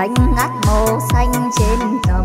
xanh ngát màu xanh trên trời.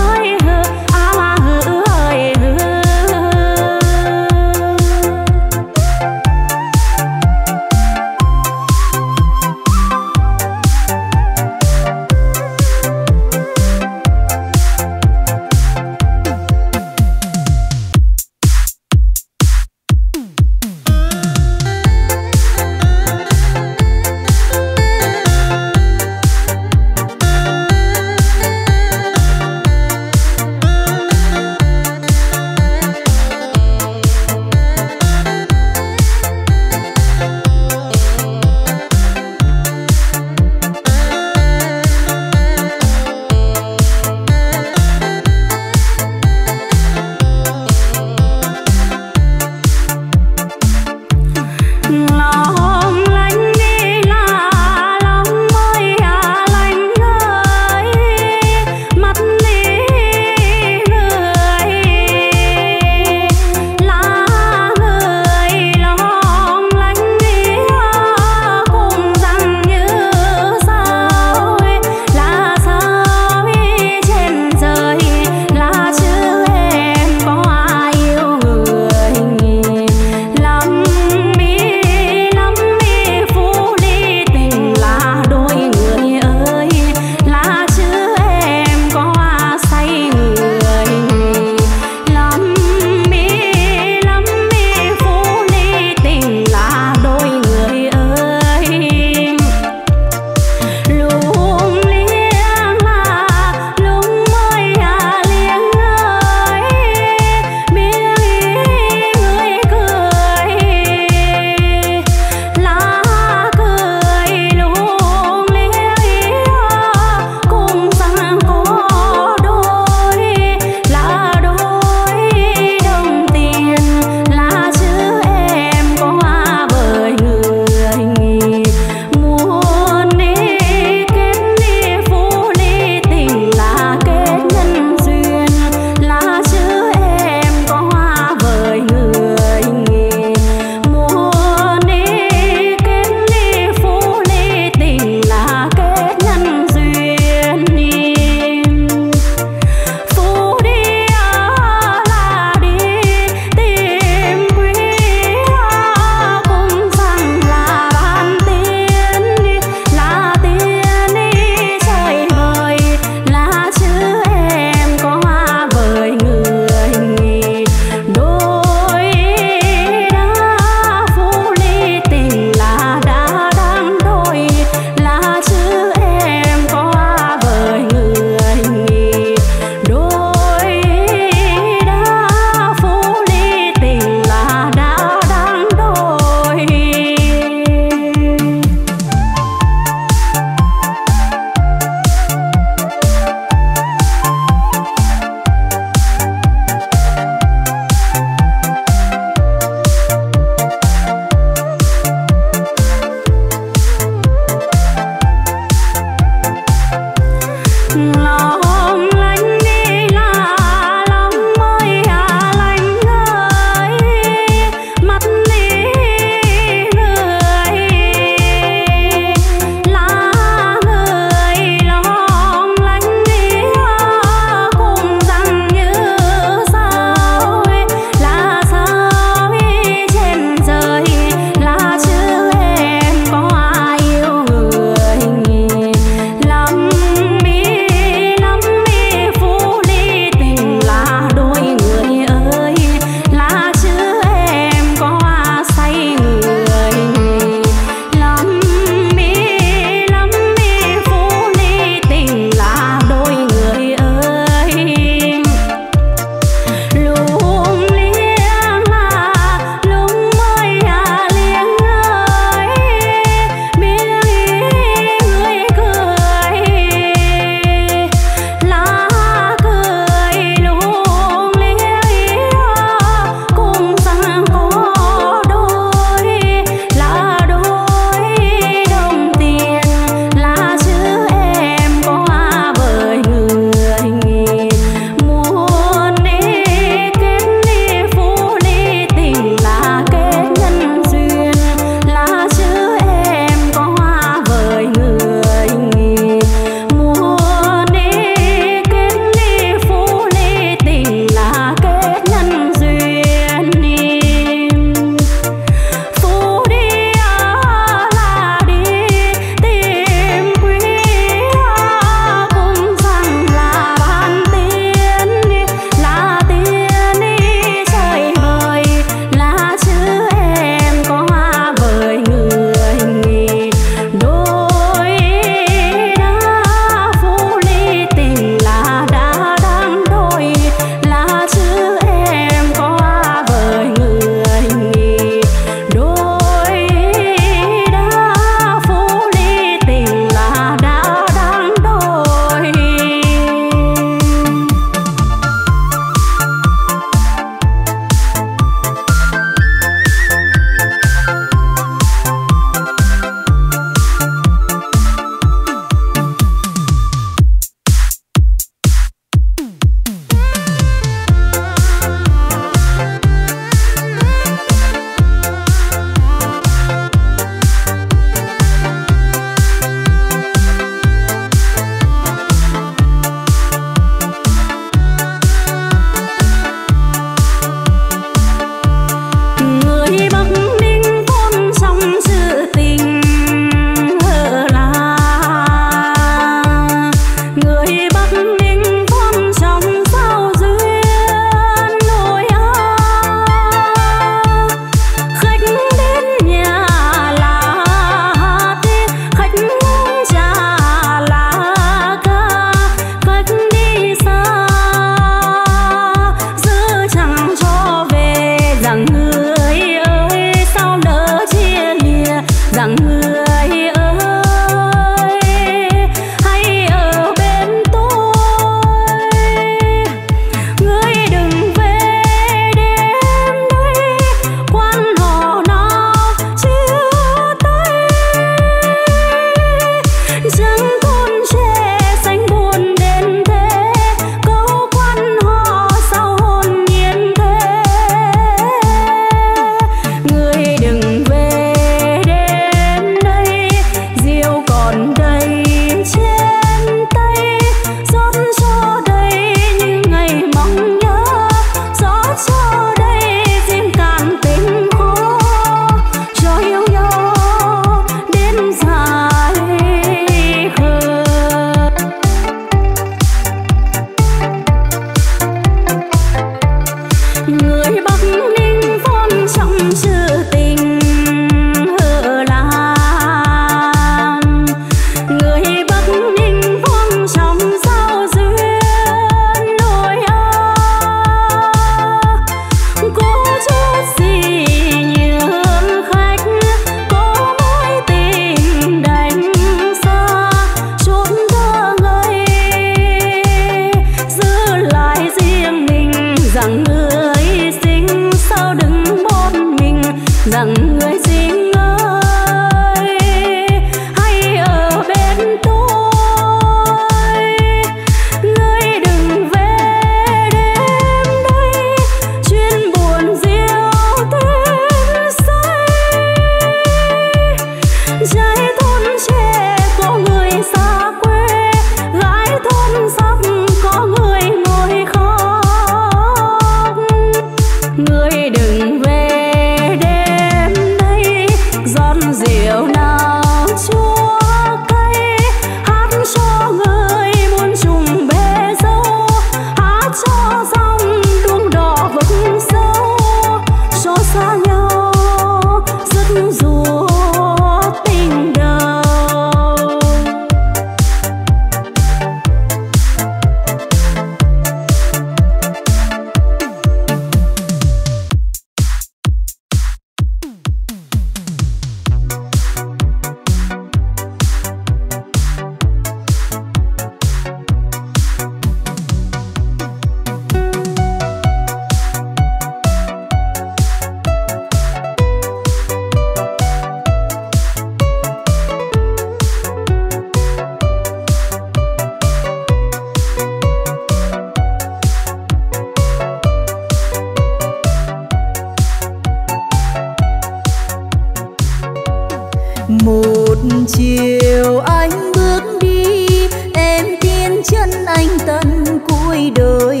chiều anh bước đi, em tiên chân anh tận cuối đời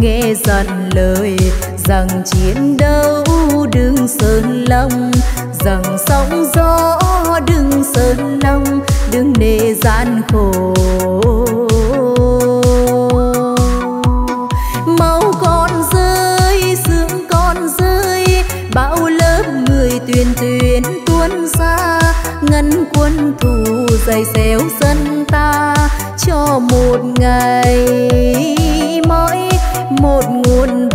nghe dặn lời rằng chiến đấu đừng sơn lòng, rằng sóng gió đừng sơn lòng, đừng nề gian khổ. dày xéo dân ta cho một ngày. Mỗi một nguồn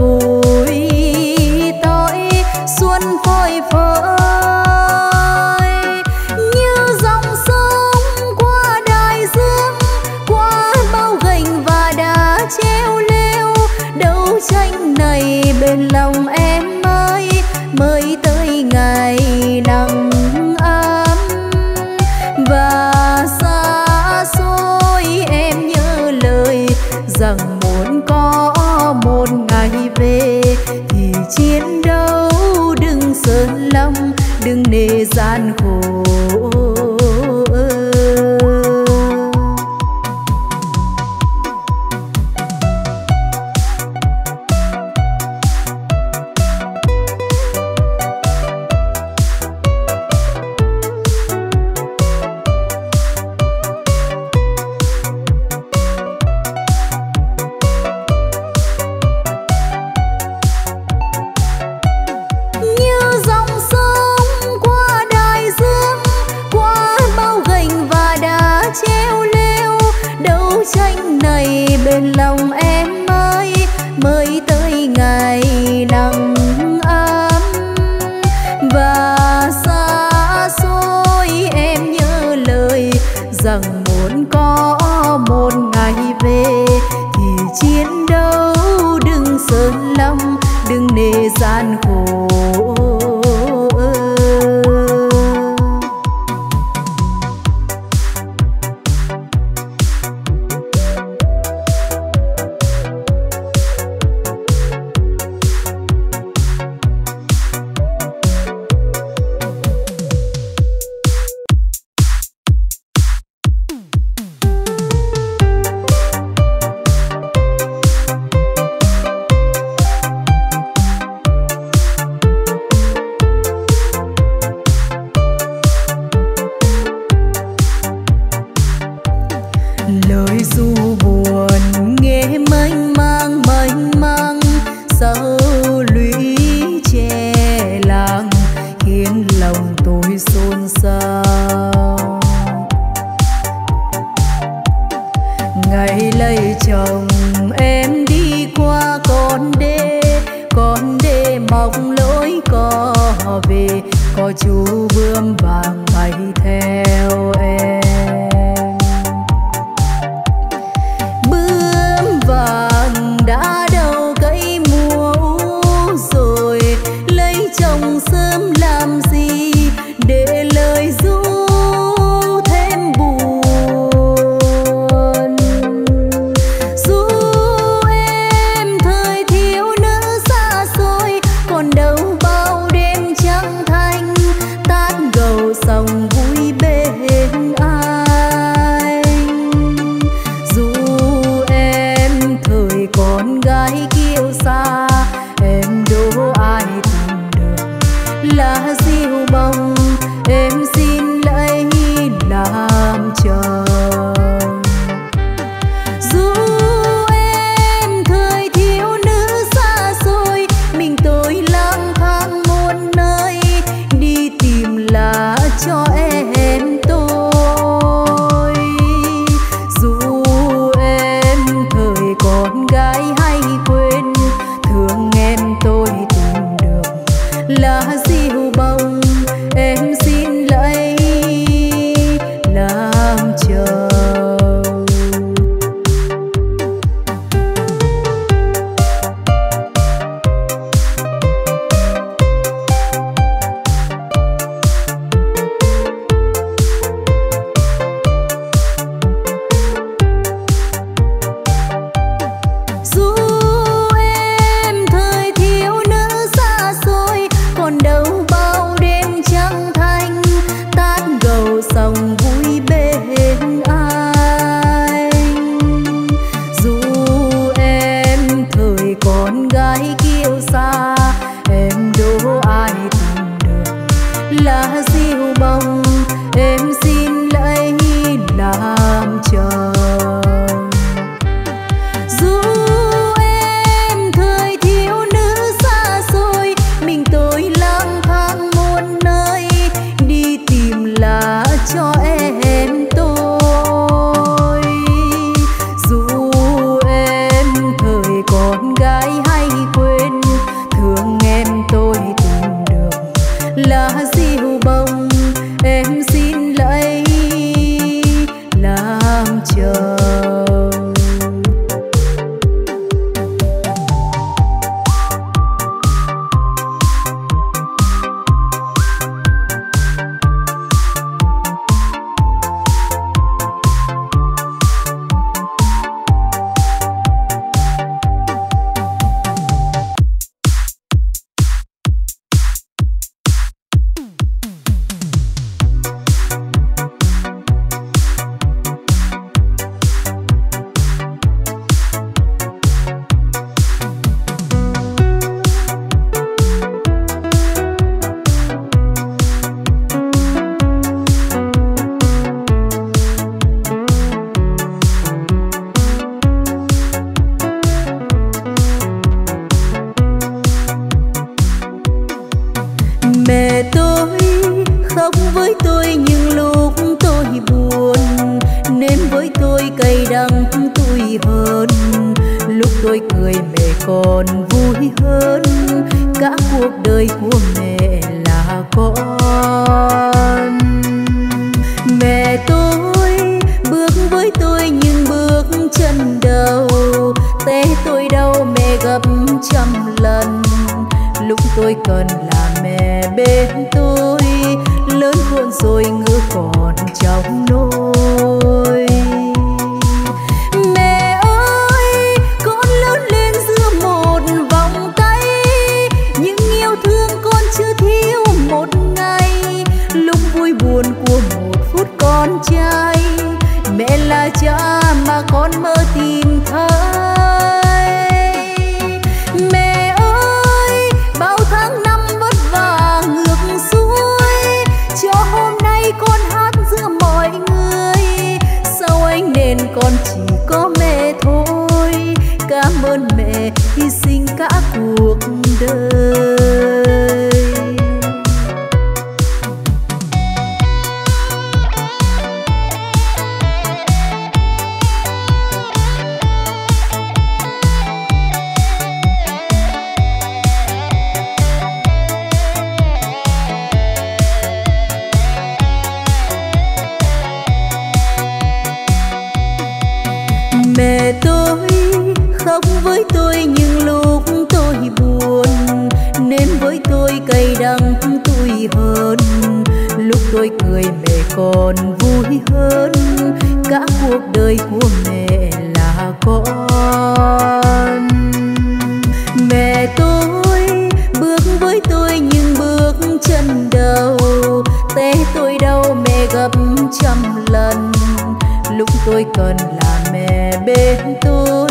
tôi cần là mẹ bên tôi.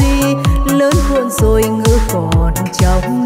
Lớn khôn rồi ngứa còn trong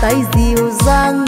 tay dịu dàng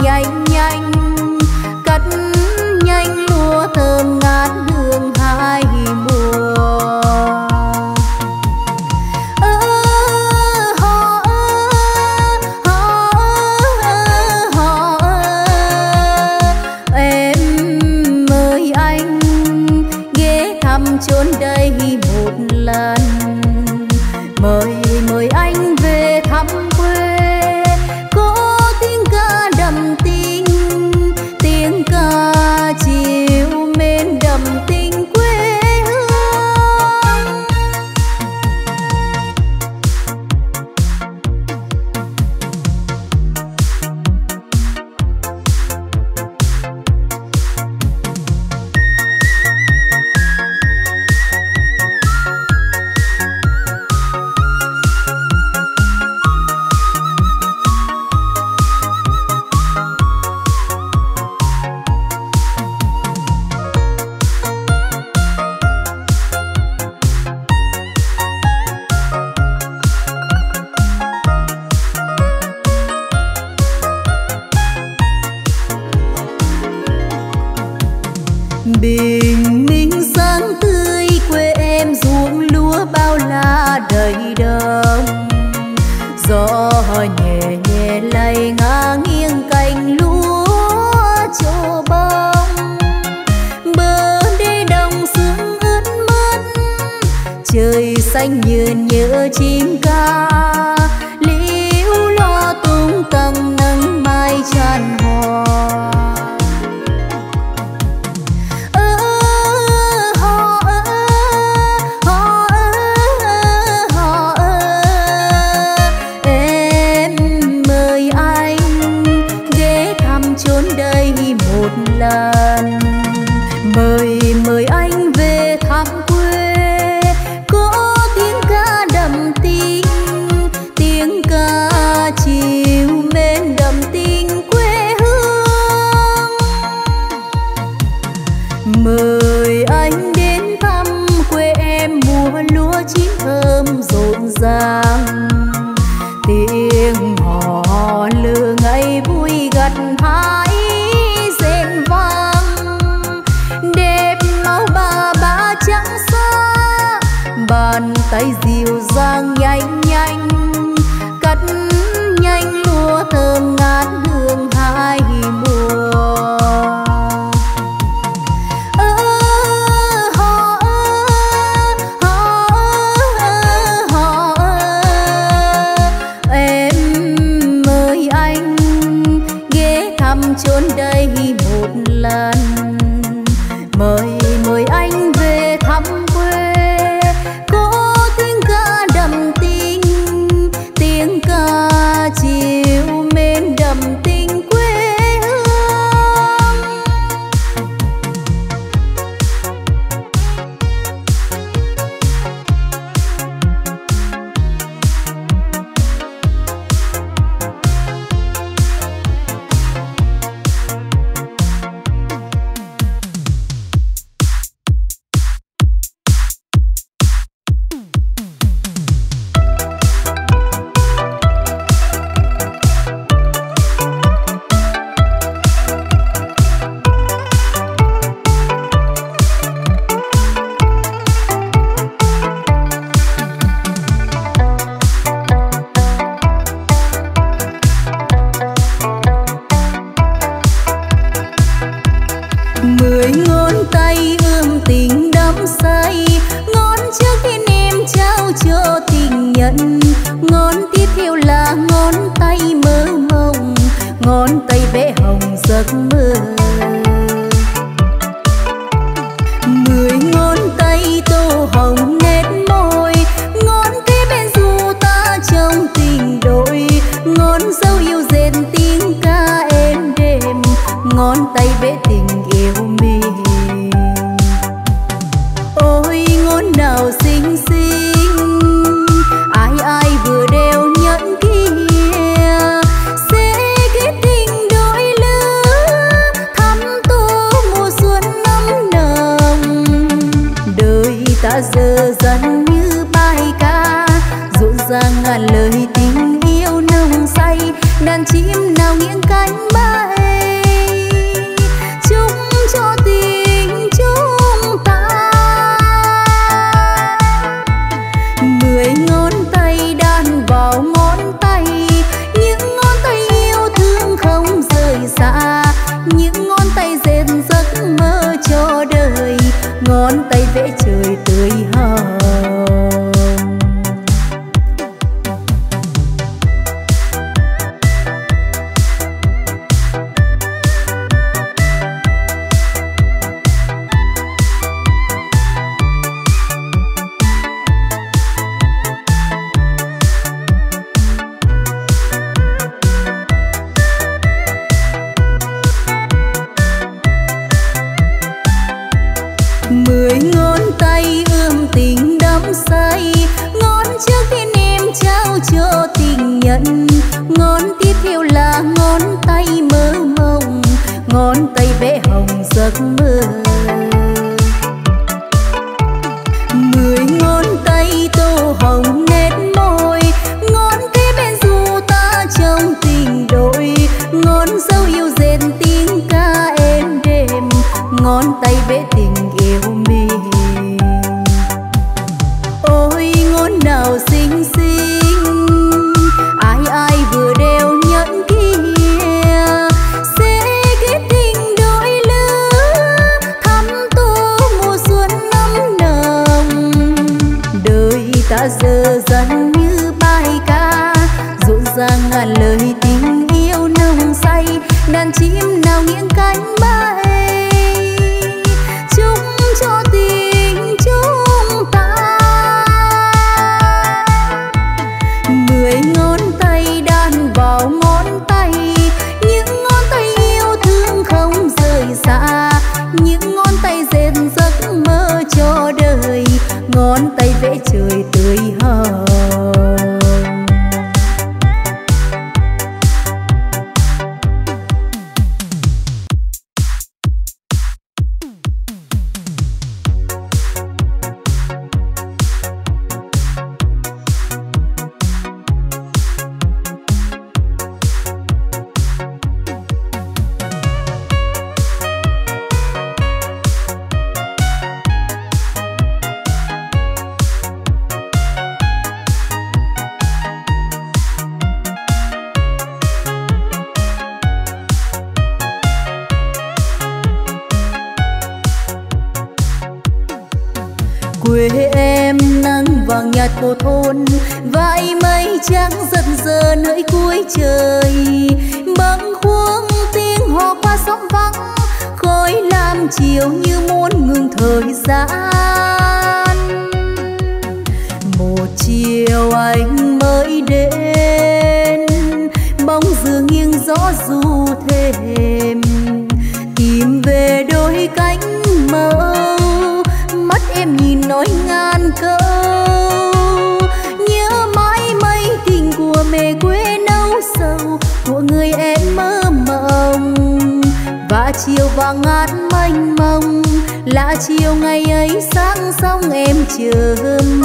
chiều vàng ngát mênh mông, là chiều ngày ấy sáng sông em chờ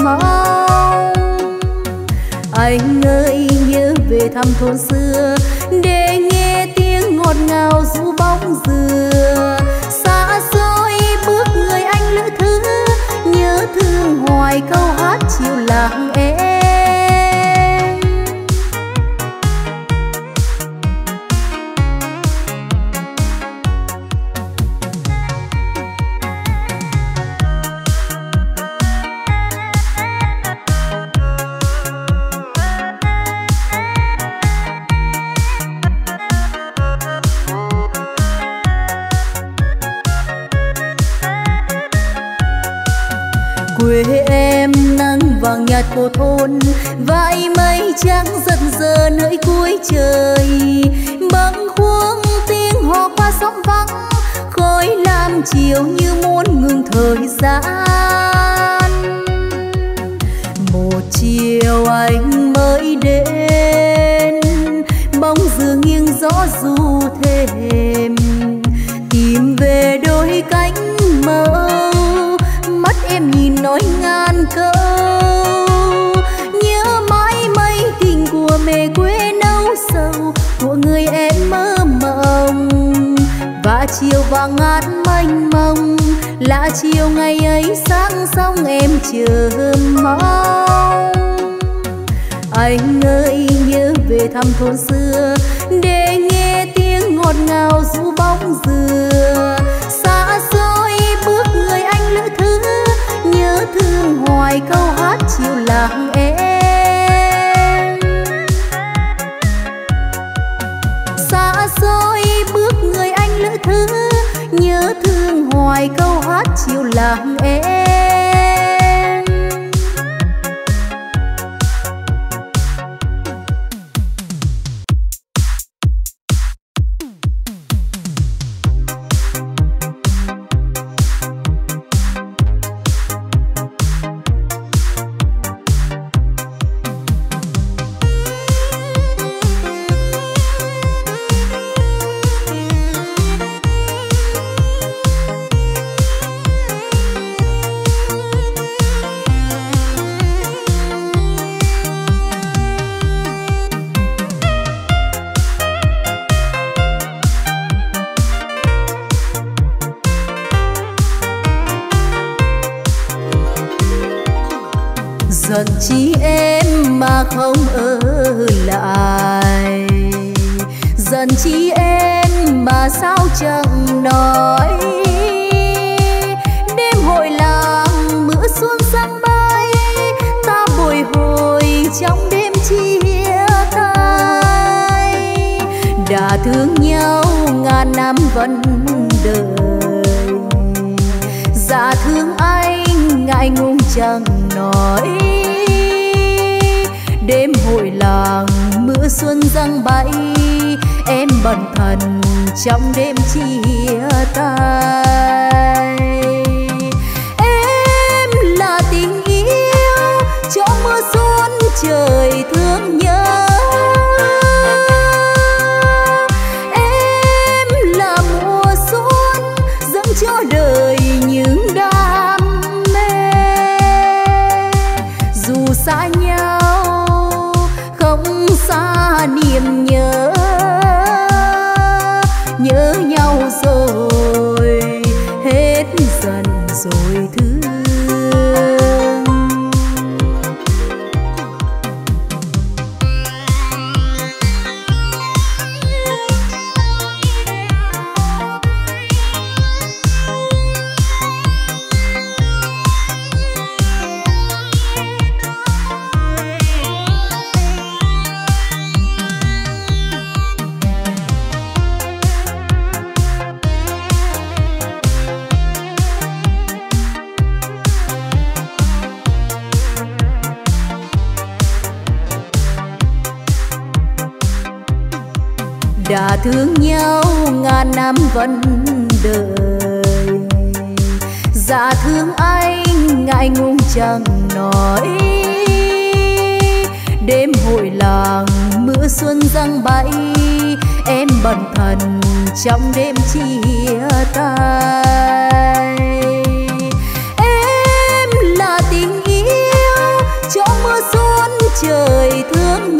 mong. Anh ơi, nhớ về thăm thôn xưa, để nghe tiếng ngọt ngào ru bóng dừa. Xa xôi bước người anh lữ thứ, nhớ thương hoài câu hát chiều làng em của thôn vai mây trắng dần dờ nơi cuối trời. Bâng khuâng tiếng hò qua sóng vắng, khói lam chiều như muốn ngừng thời gian. Một chiều anh mới đến, bóng dừa nghiêng gió du thêm tìm về đôi cánh mơ, mắt em nhìn nói ngàn câu và ngát mênh mông. Là chiều ngày ấy sáng sông em chờ mong anh ơi, nhớ về thăm thôn xưa, để nghe tiếng ngọt ngào du bóng dừa. Xa xôi bước người anh lữ thứ, nhớ thương hoài câu hát chiều làng em. Xa xôi bước người anh lữ thứ nhớ thương hoài câu hát chiều làm em. Không ở lại. Dần chi em mà sao chẳng nói. Đêm hội làng mưa xuân sang bay, ta bồi hồi trong đêm chia tay. Đã thương nhau ngàn năm vẫn đời dạ thương anh, ngại ngùng chẳng nói đêm hội làng, mưa xuân răng bay em bần thần trong đêm chia tay. Em là tình yêu cho mưa xuân trời thương nhớ. Chẳng nói. Đêm hội làng, mưa xuân răng bay em bần thần trong đêm chia tay. Em là tình yêu cho mưa xuân trời thương